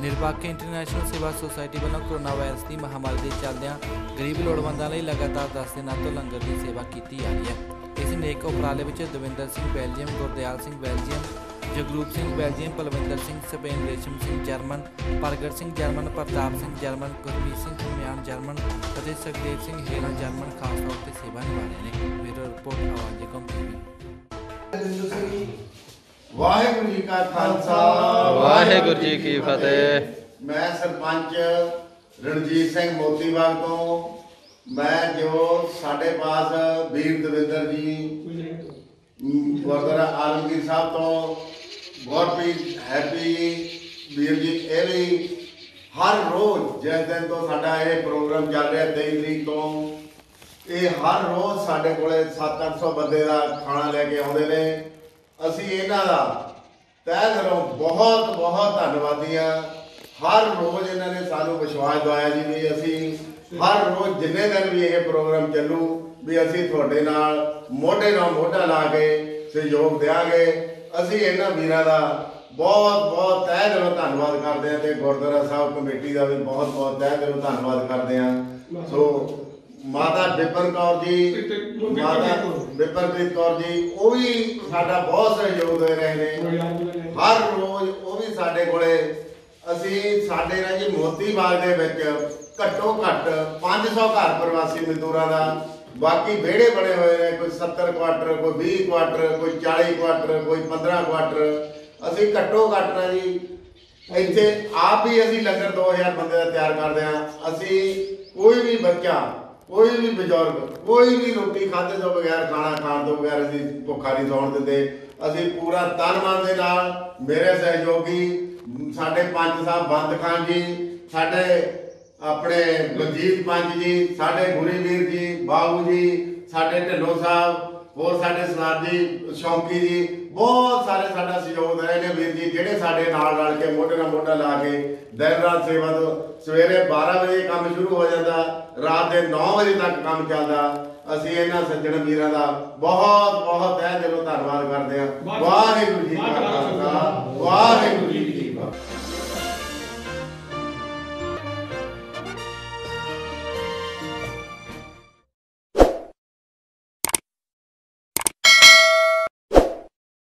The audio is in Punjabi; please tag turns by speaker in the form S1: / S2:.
S1: ਨਿਰਪੱਖ ਇੰਟਰਨੈਸ਼ਨਲ ਸੇਵਾ ਸੁਸਾਇਟੀ ਵੱਲੋਂ ਕੋਰੋਨਾ ਵਾਇਰਸ ਦੀ ਮਹਾਮਾਰੀ ਦੇ ਚੱਲਦਿਆਂ ਗਰੀਬ ਲੋੜਵੰਦਾਂ ਲਈ ਲਗਾਤਾਰ 10 ਦਿਨਾਂ ਤੋਂ ਲੰਗਰ ਦੀ ਸੇਵਾ ਕੀਤੀ ਜਾ ਰਹੀ ਹੈ। ਇਸ ਨੇਕ ਉਪਰਾਲੇ ਵਿੱਚ Davinder Singh Belgium, Gurdial Singh Belgium, Jagroop Singh Belgium, Palvinder Singh, Spain Resham Singh German, Pargat Singh German, Partap Singh German, Gurmeet Singh Khumian German ਅਤੇ ਸੁਖਦੇਵ ਸਿੰਘ ਹੇਰਾ ਜਰਮਨ ਖਾਸ ਤੌਰ ਤੇ ਸੇਵਾ ਨਿਭਾ ਰਹੇ ਨੇ। ਮੇਰਾ ਰਿਪੋਰਟ, ਆਵਾਜ਼ ਕਮ
S2: ਵਾਹਿਗੁਰੂ ਜੀ ਕਾ ਖਾਲਸਾ।
S3: ਵਾਹਿਗੁਰੂ ਜੀ ਕੀ ਫਤਿਹ।
S2: ਮੈਂ ਸਰਪੰਚ ਰਣਜੀਤ ਸਿੰਘ ਮੋਤੀਬਾਗ ਤੋਂ ਮੈਂ ਜੋ ਸਾਡੇ ਪਾਸ ਵੀਰ ਦਵਿੰਦਰ ਜੀ ਗੁਰਦੁਆਰਾ ਆਲਮਗੀਰ ਸਾਹਿਬ ਤੋਂ ਗੁਰਪ੍ਰੀਤ ਹੈਪੀ ਵੀਰ ਜੀ ਇਹ ਵੀ ਹਰ ਰੋਜ਼ ਜਿਸ ਦਿਨ ਤੋਂ ਸਾਡਾ ਇਹ ਪ੍ਰੋਗਰਾਮ ਚੱਲ ਰਿਹਾ 23 ਤਰੀਕ ਤੋਂ ਇਹ ਹਰ ਰੋਜ਼ ਸਾਡੇ ਕੋਲੇ 7-800 ਬੰਦੇ ਦਾ ਖਾਣਾ ਲੈ ਕੇ ਆਉਂਦੇ ਨੇ। ਅਸੀਂ ਇਹਨਾਂ ਦਾ ਤਹਿ ਦਿਲੋਂ ਬਹੁਤ ਬਹੁਤ ਧੰਨਵਾਦੀ ਹਾਂ। ਹਰ ਰੋਜ਼ ਇਹਨਾਂ ਨੇ ਸਾਨੂੰ ਵਿਸ਼ਵਾਸ ਦਿਵਾਇਆ ਜੀ ਵੀ ਅਸੀਂ ਹਰ ਰੋਜ਼ ਜਿੰਨੇ ਦਿਨ ਵੀ ਇਹ ਪ੍ਰੋਗਰਾਮ ਚੱਲੂ, ਵੀ ਅਸੀਂ ਤੁਹਾਡੇ ਨਾਲ ਮੋਢੇ ਨਾਲ ਮੋਢਾ ਲਾ ਕੇ ਸਹਿਯੋਗ ਦੇਵਾਂਗੇ ਅਸੀਂ ਇਹਨਾਂ ਵੀਰਾਂ ਦਾ ਬਹੁਤ ਬਹੁਤ ਤਹਿ ਦਿਲੋਂ ਧੰਨਵਾਦ ਕਰਦੇ ਹਾਂ ਤੇ ਗੁਰਦੁਆਰਾ ਸਾਹਿਬ ਕਮੇਟੀ ਦਾ ਵੀ ਬਹੁਤ ਬਹੁਤ ਤਹਿ ਦਿਲੋਂ ਧੰਨਵਾਦ ਕਰਦੇ ਹਾਂ। ਸੋ ਮਾਤਾ ਬਿਪਨ ਕੌਰ ਜੀ ਮਾਤਾ ਬਿਪਨਪ੍ਰੀਤ ਕੌਰ ਜੀ ਉਹ ਵੀ ਸਾਡਾ ਬਹੁਤ ਸਹਿਯੋਗ ਦੇ ਰਹੇ ਨੇ। ਹਰ ਰੋਜ਼ ਉਹ ਵੀ ਸਾਡੇ ਕੋਲੇ। ਅਸੀਂ ਸਾਡੇ ਨਾਲ ਜੀ ਮੋਤੀ ਬਾਗ ਦੇ ਵਿੱਚ ਘੱਟੋ ਘੱਟ 500 ਘਰ ਪ੍ਰਵਾਸੀ ਮਜ਼ਦੂਰਾਂ ਦਾ ਬਾਕੀ ਵਿਹੜੇ ਬਣੇ ਹੋਏ ਨੇ ਕੋਈ 70 ਕੁਆਟਰ ਕੋਈ 20 ਕੁਆਟਰ ਕੋਈ 40 ਕੁਆਟਰ ਕੋਈ 15 ਕੁਆਟਰ। ਅਸੀਂ ਘੱਟੋ ਘੱਟ ਨਾ ਜੀ ਇੱਥੇ ਆਪ ਹੀ ਅਸੀਂ ਲੰਗਰ 2000 ਬੰਦੇ ਦਾ ਤਿਆਰ ਕਰਦੇ ਹਾਂ। ਅਸੀਂ ਕੋਈ ਵੀ ਬੱਚਾ ਕੋਈ ਵੀ ਬਜ਼ੁਰਗ, ਕੋਈ ਵੀ ਰੋਟੀ ਖਾਦੇ ਤੋਂ ਬਗੈਰ, ਖਾਣਾ ਖਾਣ ਤੋਂ ਬਗੈਰ ਅਸੀਂ ਭੁੱਖਾ ਨਹੀਂ ਸੌਣ ਦਿੰਦੇ। ਅਸੀਂ ਪੂਰਾ ਤਨ ਮਨ ਦੇ ਨਾਲ ਮੇਰੇ ਸਹਿਯੋਗੀ, ਸਾਡੇ ਪੰਜ ਸਾਹਿਬ ਬੰਦ ਖਾਨ ਜੀ, ਸਾਡੇ ਆਪਣੇ ਗੁਰਜੀਤ ਪੰਜ ਜੀ, ਸਾਡੇ ਗੁਰੀ ਵੀਰ ਜੀ, ਬਾਬੂ ਜੀ, ਸਾਡੇ ਢਿੱਲੋਂ ਸਾਹਿਬ ਹੋਰ ਸਾਡੇ ਸਰਦਾਰ ਜੀ ਸ਼ੌਂਕੀ ਜੀ ਬਹੁਤ ਸਾਰੇ ਸਾਡਾ ਸਹਿਯੋਗ ਦੇ ਰਹੇ ਨੇ ਵੀਰ ਜੀ ਜਿਹੜੇ ਸਾਡੇ ਨਾਲ ਰਲ ਕੇ ਮੋਢੇ ਨਾਲ ਮੋਢਾ ਲਾ ਕੇ ਦਿਨ ਰਾਤ ਸੇਵਾ ਤੋਂ ਸਵੇਰੇ 12 ਵਜੇ ਕੰਮ ਸ਼ੁਰੂ ਹੋ ਜਾਂਦਾ ਰਾਤ ਦੇ 9 ਵਜੇ ਤੱਕ ਕੰਮ ਚੱਲਦਾ। ਅਸੀਂ ਇਹਨਾਂ ਸੱਜਣ ਵੀਰਾਂ ਦਾ ਬਹੁਤ ਬਹੁਤ ਤਹਿ ਦਿਲੋਂ ਧੰਨਵਾਦ ਕਰਦੇ ਹਾਂ। ਵਾਹਿਗੁਰੂ ਜੀ ਕਾ